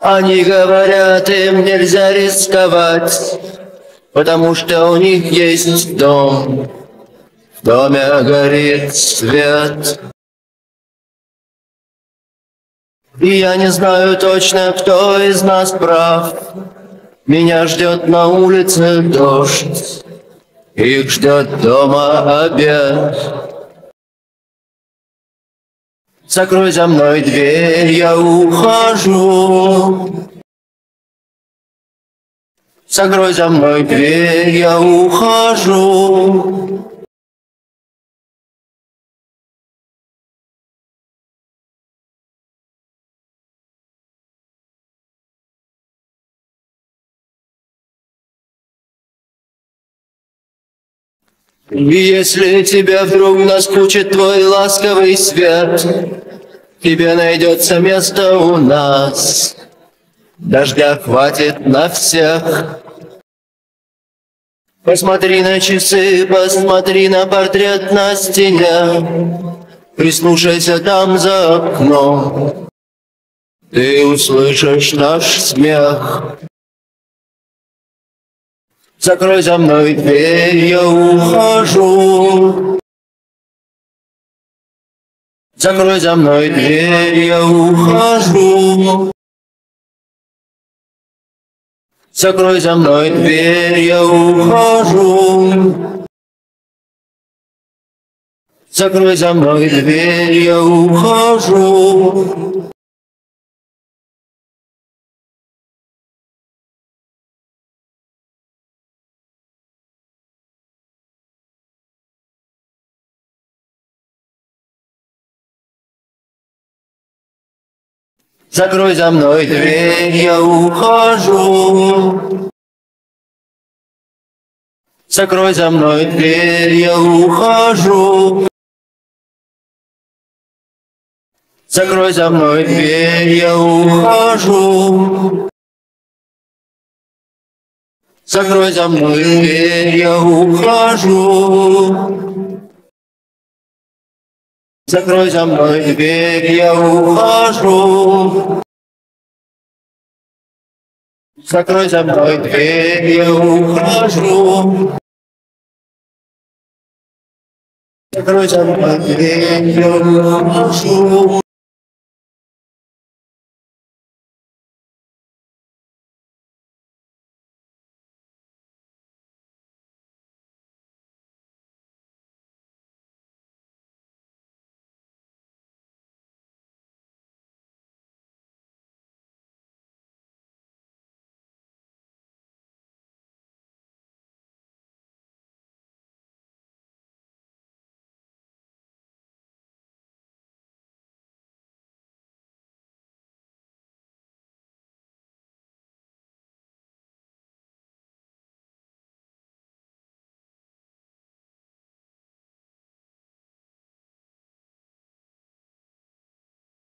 Они говорят, им нельзя рисковать, Потому что у них есть дом. В доме горит свет. И я не знаю точно, кто из нас прав. Меня ждет на улице дождь, Их ждет дома обед. Закрой за мной дверь, я ухожу. Закрой за мной дверь, я ухожу. Если тебе вдруг наскучит твой ласковый свет, Тебе найдется место у нас, Дождя хватит на всех. Посмотри на часы, посмотри на портрет на стене, Прислушайся там за окном, Ты услышишь наш смех. Закрой за мной дверь, я ухожу. Закрой за мной дверь, я ухожу. Закрой за мной дверь, я ухожу. Закрой за мной дверь, я ухожу. Закрой за мной дверь, я ухожу. Закрой за мной дверь, я ухожу. Закрой за мной дверь, я ухожу. Закрой за мной дверь, я ухожу. Закрой за мной дверь, я ухожу. Закрой за мной дверь, я ухожу. Закрой за мной дверь, я ухожу.